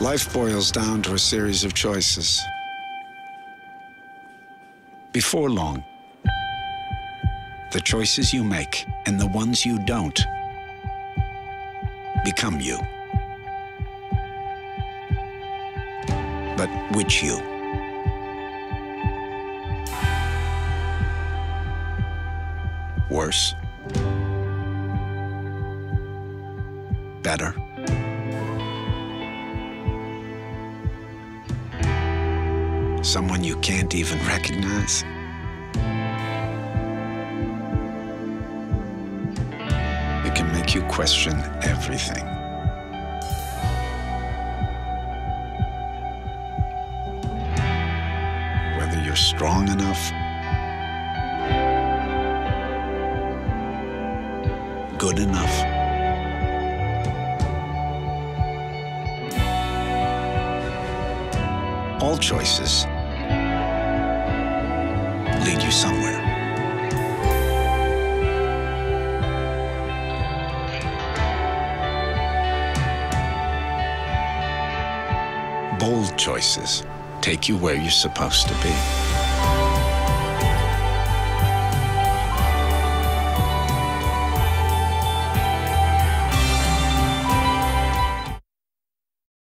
Life boils down to a series of choices. Before long, the choices you make and the ones you don't become you. But which you? Worse? Better? Someone you can't even recognize? It can make you question everything. Whether you're strong enough, good enough, all choices you somewhere. Bold choices take you where you're supposed to be.